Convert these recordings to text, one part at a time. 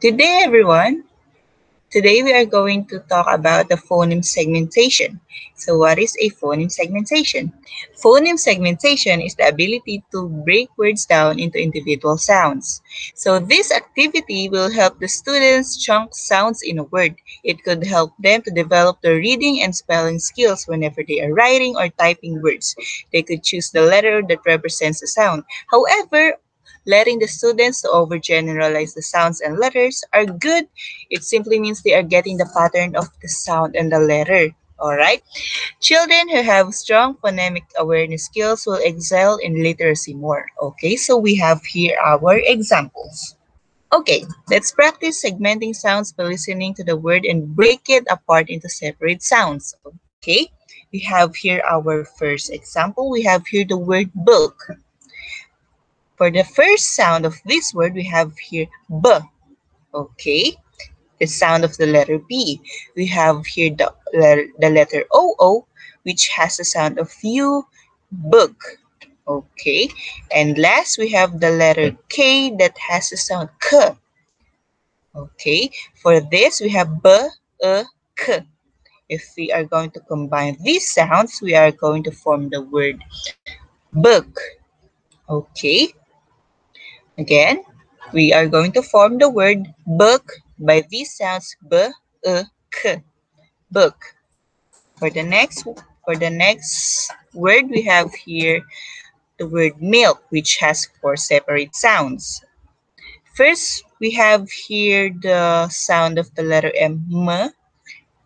Today, everyone, today we are going to talk about the phoneme segmentation. So what is a phoneme segmentation? Phoneme segmentation is the ability to break words down into individual sounds. So this activity will help the students chunk sounds in a word. It could help them to develop their reading and spelling skills whenever they are writing or typing words. They could choose the letter that represents the sound. However, letting the students to overgeneralize the sounds and letters are good. It simply means they are getting the pattern of the sound and the letter. All right. Children who have strong phonemic awareness skills will excel in literacy more. Okay, so we have here our examples. Okay, let's practice segmenting sounds by listening to the word and break it apart into separate sounds. Okay, we have here our first example. We have here the word book. For the first sound of this word, we have here B. Okay. The sound of the letter B. We have here the, the letter OO, which has the sound of U, book. Okay. And last, we have the letter K that has the sound K. Okay. For this, we have B, E, K. If we are going to combine these sounds, we are going to form the word book. Okay. Again, we are going to form the word book by these sounds b, e, k. Book. For the next for the next word we have here the word milk which has four separate sounds. First, we have here the sound of the letter M, m,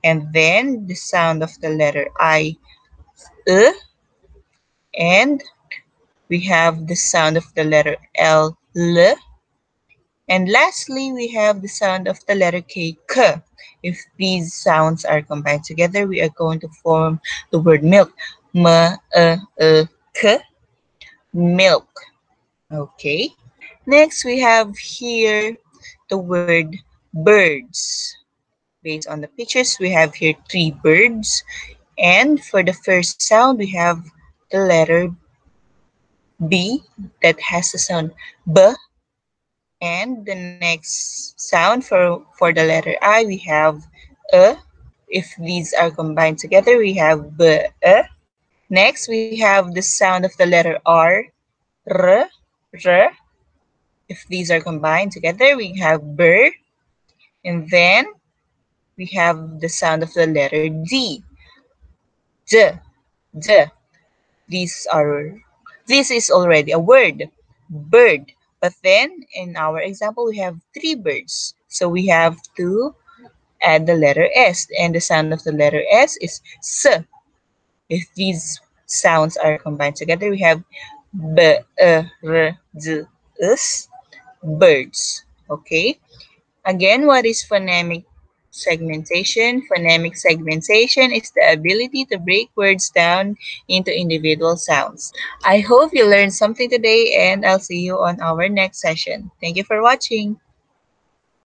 and then the sound of the letter I, e, and we have the sound of the letter L, L. And lastly, we have the sound of the letter K, K. If these sounds are combined together, we are going to form the word milk. M, E, E, K, milk. Okay. Next, we have here the word birds. Based on the pictures, we have here three birds. And for the first sound, we have the letter B that has the sound B. And the next sound for, for the letter I, we have E. If these are combined together, we have B, E. Next, we have the sound of the letter R, R, R. If these are combined together, we have BR. And then we have the sound of the letter D, D, D. These are this is already a word, bird. But then in our example, we have three birds. So we have to add the letter S. And the sound of the letter S is S. If these sounds are combined together, we have B, R, Z, S, birds. Okay. Again, what is phonemic segmentation. Phonemic segmentation is the ability to break words down into individual sounds. I hope you learned something today and I'll see you on our next session. Thank you for watching.